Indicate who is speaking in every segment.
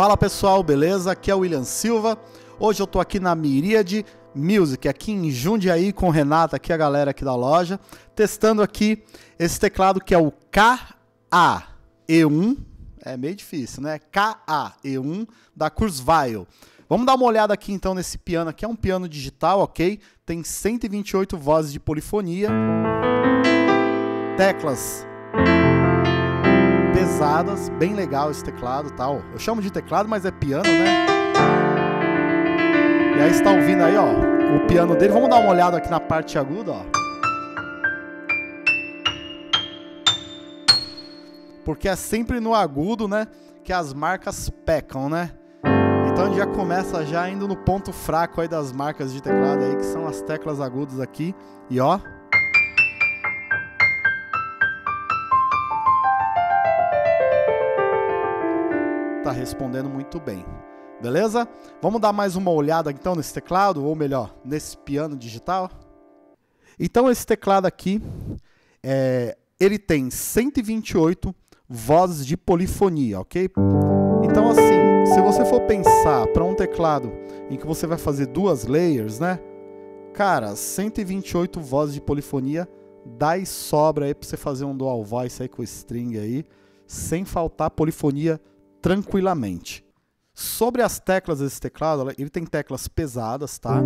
Speaker 1: Fala pessoal, beleza? Aqui é o William Silva. Hoje eu tô aqui na Miríade Music, aqui em Jundiaí com o Renato, aqui a galera aqui da loja, testando aqui esse teclado que é o KA-E1, é meio difícil, né? KA-E1 da Kurzweil. Vamos dar uma olhada aqui então nesse piano aqui, é um piano digital, ok? Tem 128 vozes de polifonia, teclas bem legal esse teclado tal. Eu chamo de teclado, mas é piano, né? E aí está ouvindo aí, ó, o piano dele. Vamos dar uma olhada aqui na parte aguda, ó. Porque é sempre no agudo, né, que as marcas pecam, né? Então a gente já começa já indo no ponto fraco aí das marcas de teclado aí, que são as teclas agudas aqui. E ó, tá respondendo muito bem. Beleza? Vamos dar mais uma olhada então nesse teclado, ou melhor, nesse piano digital? Então esse teclado aqui, é, ele tem 128 vozes de polifonia, ok? Então assim, se você for pensar para um teclado em que você vai fazer duas layers, né? Cara, 128 vozes de polifonia dá e sobra aí para você fazer um dual voice aí com string aí, sem faltar polifonia tranquilamente. Sobre as teclas desse teclado, ele tem teclas pesadas, tá?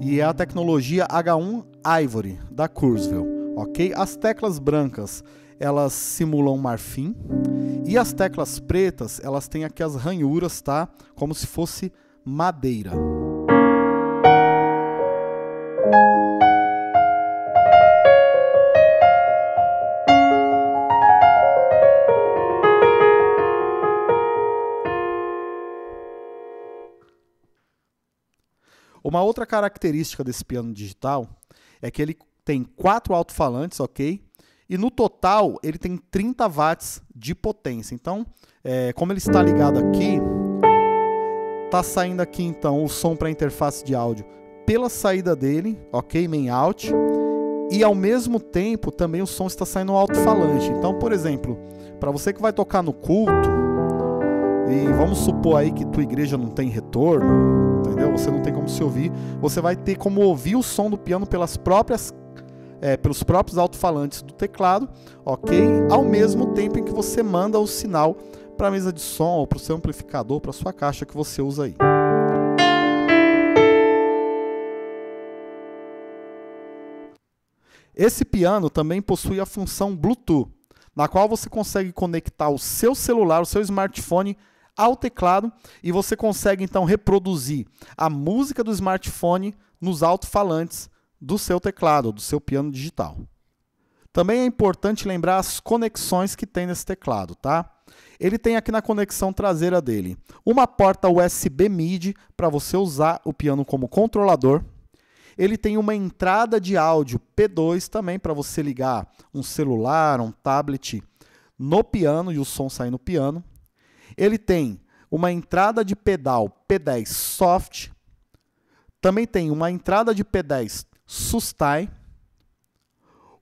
Speaker 1: E é a tecnologia H1 Ivory da Kurzweil, ok? As teclas brancas, elas simulam marfim. E as teclas pretas, elas têm aqui as ranhuras, tá? Como se fosse madeira. Uma outra característica desse piano digital é que ele tem quatro alto-falantes, ok? E no total ele tem 30 watts de potência. Então, é, como ele está ligado aqui, está saindo aqui então o som para a interface de áudio pela saída dele, ok? Main out. E ao mesmo tempo também o som está saindo alto-falante. Então, por exemplo, para você que vai tocar no culto, e vamos supor aí que tua igreja não tem retorno? Você não tem como se ouvir, você vai ter como ouvir o som do piano pelas próprias é, pelos próprios alto-falantes do teclado, ok? Ao mesmo tempo em que você manda o sinal para a mesa de som ou para o seu amplificador, para a sua caixa que você usa aí. Esse piano também possui a função Bluetooth, na qual você consegue conectar o seu celular, o seu smartphone ao teclado e você consegue então reproduzir a música do smartphone nos alto-falantes do seu teclado, do seu piano digital. Também é importante lembrar as conexões que tem nesse teclado, tá? Ele tem aqui na conexão traseira dele uma porta USB MIDI para você usar o piano como controlador. Ele tem uma entrada de áudio P2 também para você ligar um celular, um tablet no piano e o som sair no piano. Ele tem uma entrada de pedal P10 soft, também tem uma entrada de P10 sustain,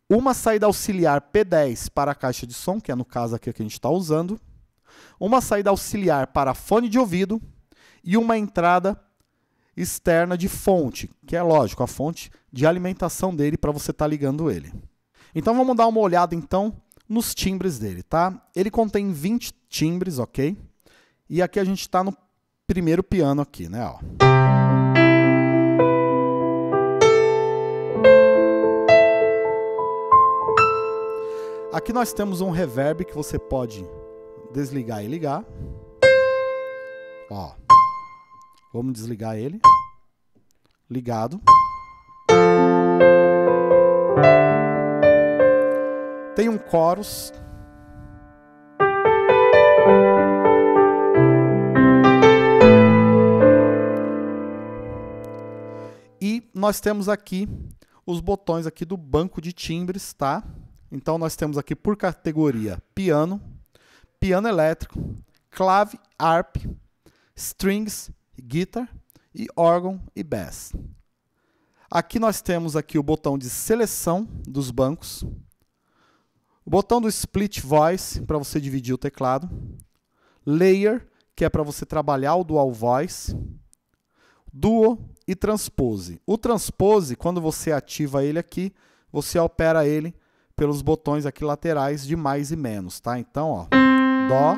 Speaker 1: uma saída auxiliar P10 para a caixa de som, que é no caso aqui que a gente está usando, uma saída auxiliar para fone de ouvido e uma entrada externa de fonte, que é lógico, a fonte de alimentação dele para você estar tá ligando ele. Então vamos dar uma olhada então nos timbres dele, tá? Ele contém 20 timbres, ok? E aqui a gente está no primeiro piano aqui, né? Ó. Aqui nós temos um reverb que você pode desligar e ligar. Ó. Vamos desligar ele. Ligado. Tem um chorus. E nós temos aqui os botões aqui do banco de timbres, tá? Então nós temos aqui por categoria piano, piano elétrico, clave, harp, strings, guitar e órgão e bass. Aqui nós temos aqui o botão de seleção dos bancos, o botão do split voice para você dividir o teclado, layer, que é para você trabalhar o dual voice, duo e transpose. O transpose, quando você ativa ele aqui, você opera ele pelos botões aqui laterais de mais e menos, tá? Então, ó, dó,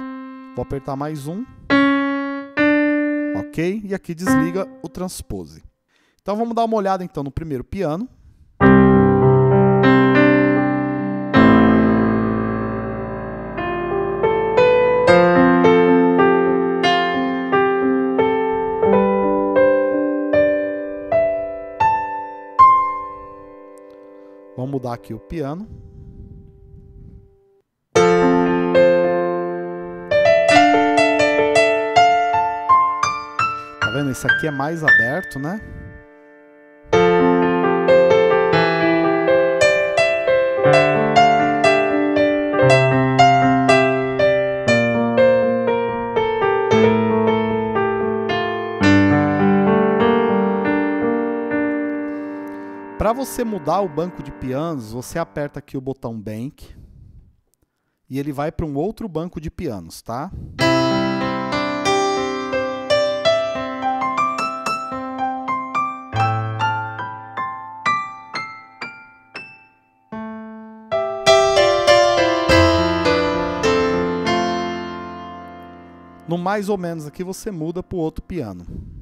Speaker 1: vou apertar mais um, ok? E aqui desliga o transpose. Então vamos dar uma olhada então no primeiro piano. Aqui o piano. Tá vendo? Esse aqui é mais aberto, né? Você mudar o banco de pianos, você aperta aqui o botão Bank e ele vai para um outro banco de pianos, tá? No mais ou menos aqui você muda para o outro piano.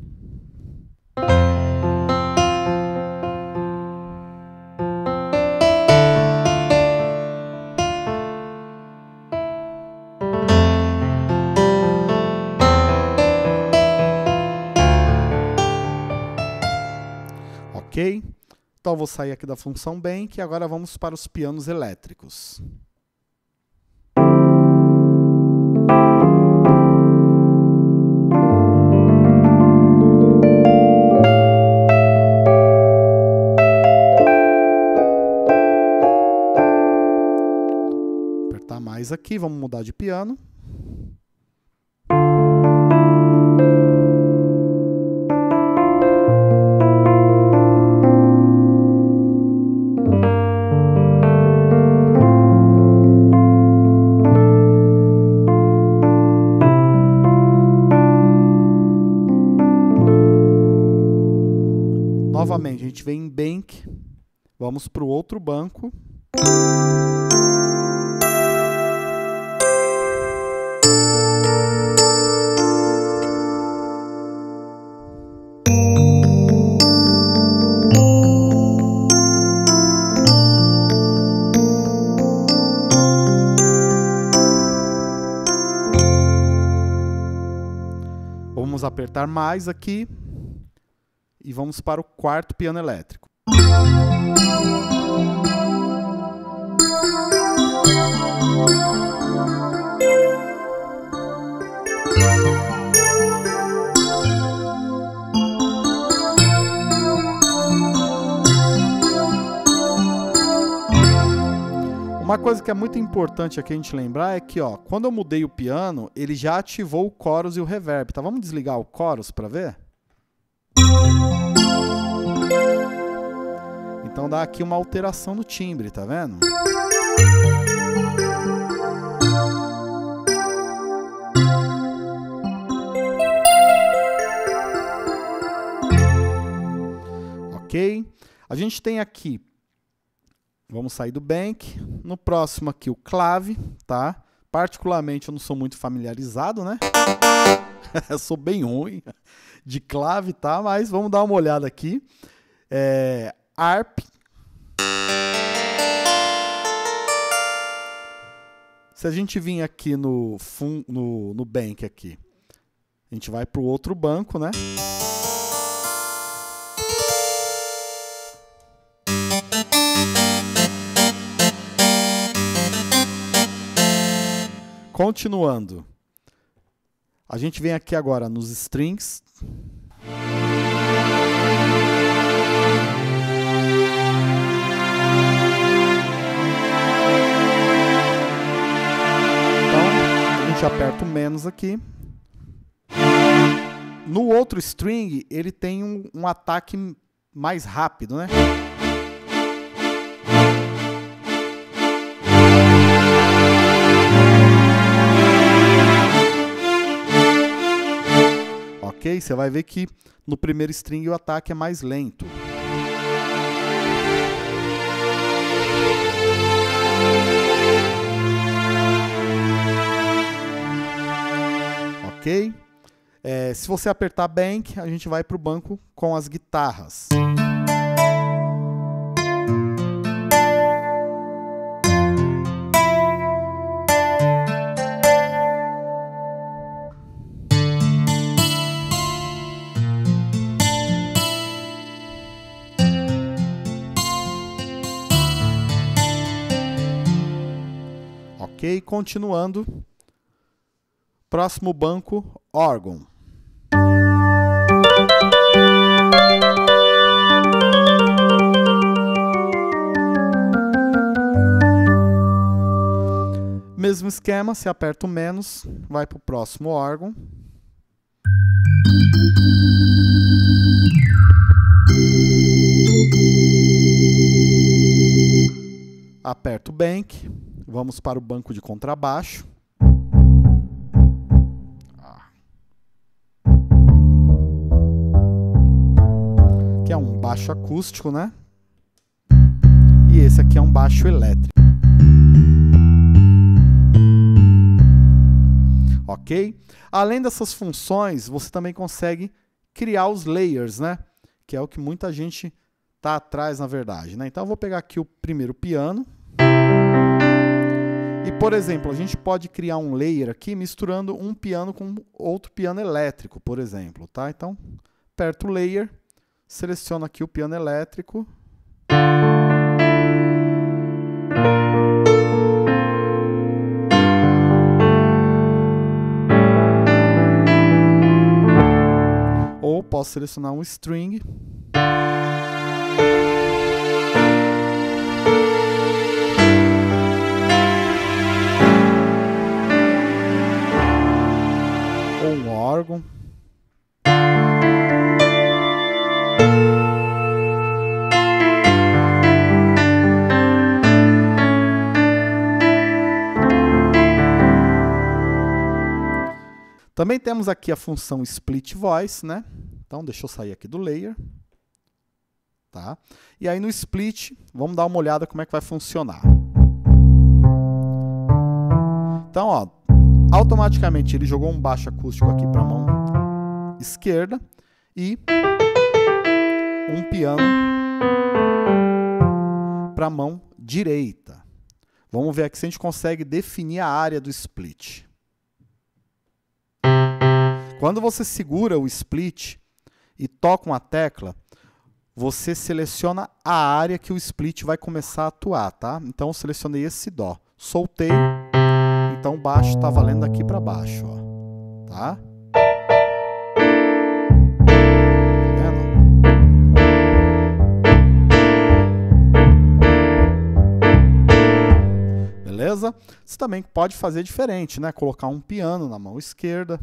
Speaker 1: Ok? Então, vou sair aqui da função Bank e agora vamos para os pianos elétricos. Apertar mais aqui, vamos mudar de piano. Vamos para o outro banco. Vamos apertar mais aqui e vamos para o quarto piano elétrico. Uma coisa que é muito importante aqui a gente lembrar é que, ó, quando eu mudei o piano, ele já ativou o chorus e o reverb, tá? Vamos desligar o chorus para ver? Então dá aqui uma alteração no timbre, tá vendo? Ok? A gente tem aqui, vamos sair do bank, no próximo aqui o clave, tá? Particularmente eu não sou muito familiarizado, né? eu sou bem ruim de clave, tá? Mas vamos dar uma olhada aqui. É, ARP. Se a gente vir aqui no, no, no bank aqui, a gente vai para o outro banco, né? Continuando. A gente vem aqui agora nos strings. Então, a gente aperta o menos aqui. No outro string, ele tem um, um ataque mais rápido, né? ok? Você vai ver que no primeiro string o ataque é mais lento. Ok? É, se você apertar Bank, a gente vai para o banco com as guitarras. Ok, continuando. Próximo banco, órgão. Mesmo esquema, se aperta o menos, vai para o próximo órgão. Aperto o bank, vamos para o banco de contrabaixo. É um baixo acústico, né? E esse aqui é um baixo elétrico. ok? Além dessas funções, você também consegue criar os layers, né? Que é o que muita gente está atrás, na verdade. Né? Então, eu vou pegar aqui o primeiro piano. E, por exemplo, a gente pode criar um layer aqui misturando um piano com outro piano elétrico, por exemplo. Tá? Então, aperto o layer, seleciono aqui o piano elétrico. posso selecionar um string. Também temos aqui a função split voice, né? Então, deixa eu sair aqui do layer. Tá? E aí no split, vamos dar uma olhada como é que vai funcionar. Então, ó, automaticamente ele jogou um baixo acústico aqui para a mão esquerda e um piano para a mão direita. Vamos ver aqui se a gente consegue definir a área do split. Quando você segura o split, e toca uma tecla, você seleciona a área que o split vai começar a atuar, tá? Então eu selecionei esse dó, soltei, então baixo está valendo daqui para baixo, ó, tá? Beleza? Você também pode fazer diferente, né? Colocar um piano na mão esquerda,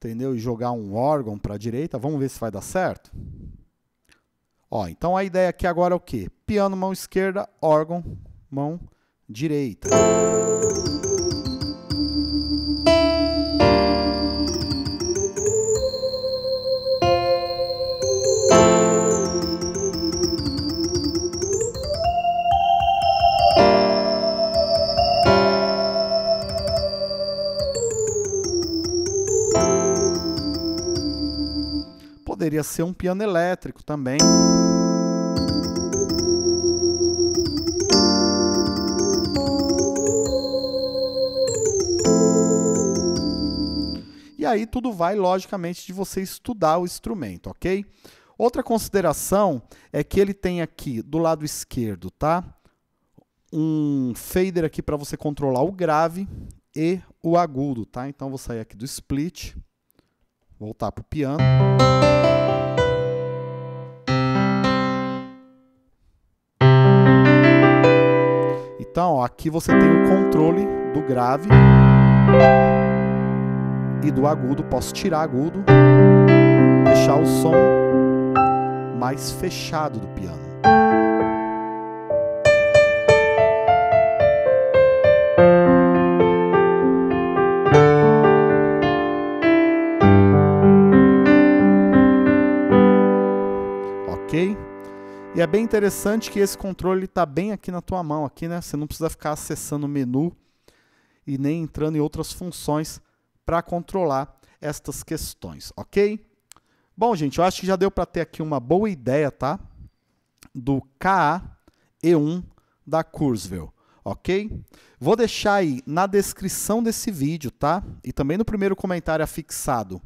Speaker 1: entendeu? E jogar um órgão para a direita, vamos ver se vai dar certo? Ó, então a ideia aqui agora é o quê? Piano mão esquerda, órgão mão direita. Poderia ser um piano elétrico também. E aí tudo vai, logicamente, de você estudar o instrumento, ok? Outra consideração é que ele tem aqui do lado esquerdo, tá? Um fader aqui para você controlar o grave e o agudo, tá? Então vou sair aqui do split, voltar para o piano. Então, ó, aqui você tem o controle do grave e do agudo. Posso tirar agudo, deixar o som mais fechado do piano. E é bem interessante que esse controle está bem aqui na tua mão, aqui, né? Você não precisa ficar acessando o menu e nem entrando em outras funções para controlar estas questões, ok? Bom, gente, eu acho que já deu para ter aqui uma boa ideia, tá? Do KA-E1 da Kurzweil, ok? Vou deixar aí na descrição desse vídeo, tá? E também no primeiro comentário afixado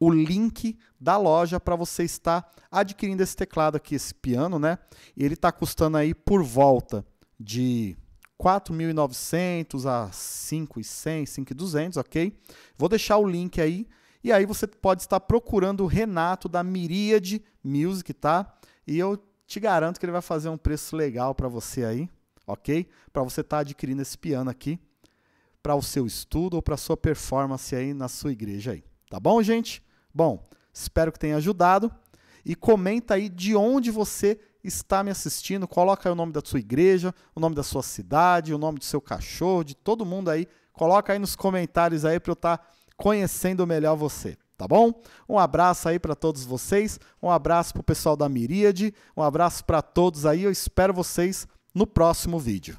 Speaker 1: o link da loja para você estar adquirindo esse teclado aqui, esse piano, né? Ele está custando aí por volta de 4.900 a 5.100, 5.200, ok? Vou deixar o link aí e aí você pode estar procurando o Renato da Miríade Music, tá? E eu te garanto que ele vai fazer um preço legal para você aí, ok? Para você estar adquirindo esse piano aqui para o seu estudo ou para sua performance aí na sua igreja aí. Tá bom, gente? Bom, espero que tenha ajudado. E comenta aí de onde você está me assistindo, coloca aí o nome da sua igreja, o nome da sua cidade, o nome do seu cachorro, de todo mundo aí, coloca aí nos comentários aí para eu estar tá conhecendo melhor você, tá bom? Um abraço aí para todos vocês, um abraço para o pessoal da Miríade, um abraço para todos aí, eu espero vocês no próximo vídeo.